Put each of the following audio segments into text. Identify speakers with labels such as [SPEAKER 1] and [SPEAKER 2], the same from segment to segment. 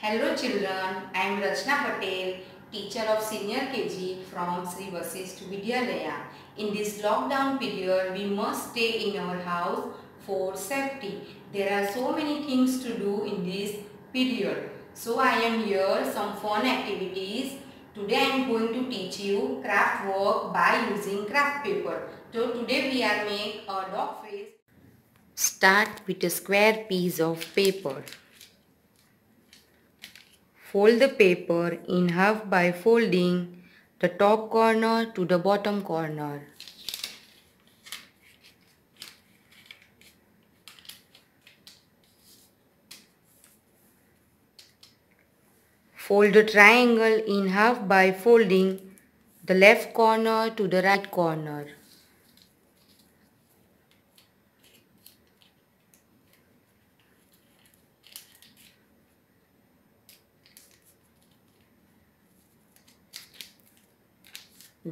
[SPEAKER 1] Hello children, I am Rachana Patel, teacher of senior KG from Sri Vasishtha Vidyalaya. In this lockdown period, we must stay in our house for safety. There are so many things to do in this period. So I am here some fun activities. Today I am going to teach you craft work by using craft paper. So today we are make a dog face. Start with a square piece of paper. Fold the paper in half by folding the top corner to the bottom corner. Fold the triangle in half by folding the left corner to the right corner.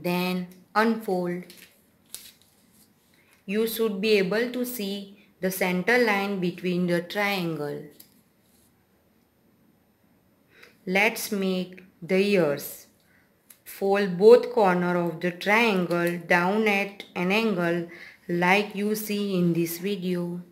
[SPEAKER 1] Then unfold. You should be able to see the center line between the triangle. Let's make the ears. Fold both corner of the triangle down at an angle like you see in this video.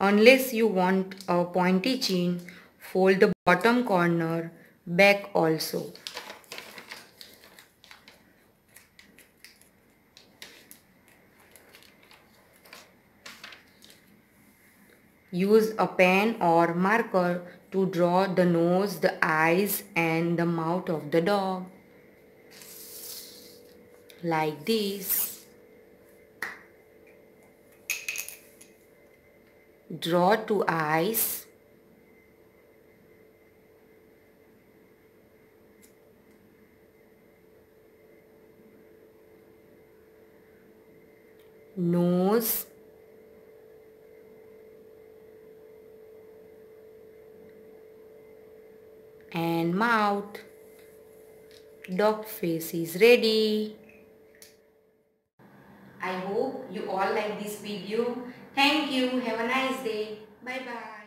[SPEAKER 1] Unless you want a pointy chin, fold the bottom corner back also. Use a pen or marker to draw the nose, the eyes and the mouth of the dog. Like this. Draw two eyes. Nose. and mouth. Dog face is ready. I hope you all like this video. Thank you. Have a nice day. Bye bye.